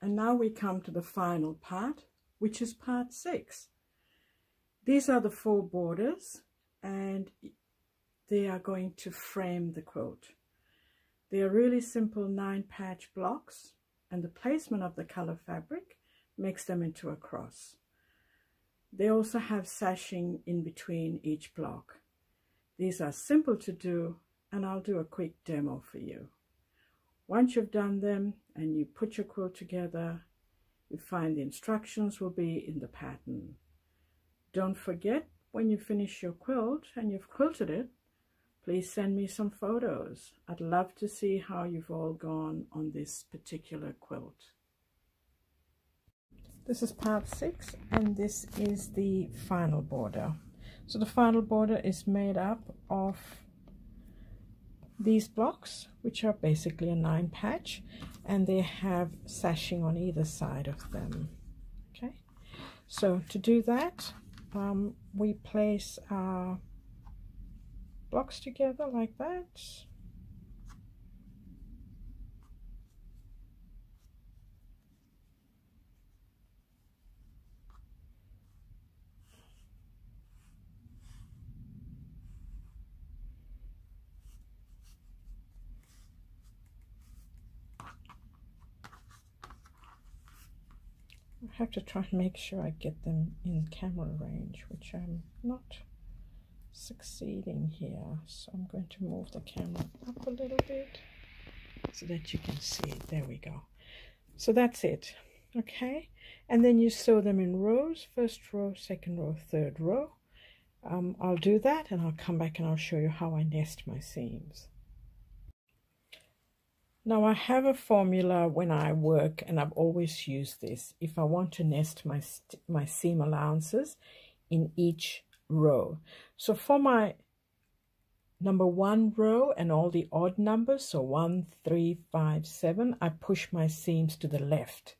and now we come to the final part, which is part six. These are the four borders and they are going to frame the quilt. They are really simple nine patch blocks and the placement of the color fabric makes them into a cross. They also have sashing in between each block. These are simple to do and I'll do a quick demo for you. Once you've done them and you put your quilt together, you find the instructions will be in the pattern. Don't forget when you finish your quilt and you've quilted it, please send me some photos. I'd love to see how you've all gone on this particular quilt. This is part six and this is the final border. So the final border is made up of these blocks, which are basically a nine patch, and they have sashing on either side of them. Okay, so to do that, um, we place our blocks together like that I have to try and make sure I get them in camera range, which I'm not succeeding here. So I'm going to move the camera up a little bit so that you can see it. There we go. So that's it. Okay. And then you sew them in rows, first row, second row, third row. Um, I'll do that and I'll come back and I'll show you how I nest my seams. Now I have a formula when I work and I've always used this. If I want to nest my, my seam allowances in each row. So for my number one row and all the odd numbers, so one, three, five, seven, I push my seams to the left.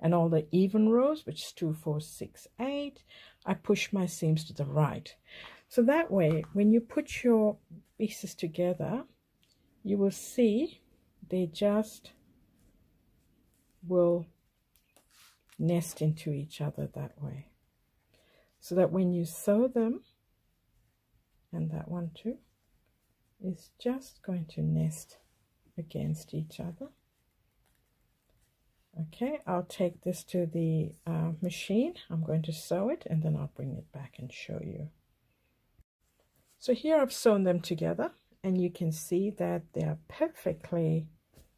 And all the even rows, which is two, four, six, eight, I push my seams to the right. So that way, when you put your pieces together, you will see they just will nest into each other that way. So that when you sew them, and that one too, is just going to nest against each other. Okay, I'll take this to the uh, machine. I'm going to sew it and then I'll bring it back and show you. So here I've sewn them together and you can see that they are perfectly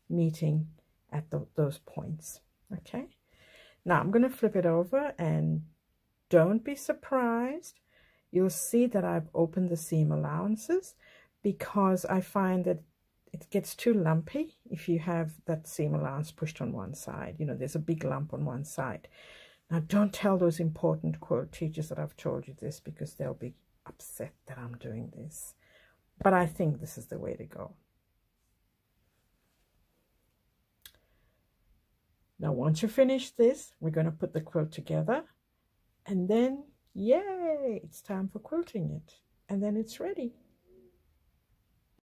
meeting at the, those points. Okay, now I'm going to flip it over and don't be surprised. You'll see that I've opened the seam allowances because I find that it gets too lumpy if you have that seam allowance pushed on one side. You know, there's a big lump on one side. Now, don't tell those important quilt teachers that I've told you this because they'll be upset that I'm doing this. But I think this is the way to go. Now, once you finish this, we're going to put the quilt together and then, yay, it's time for quilting it. And then it's ready.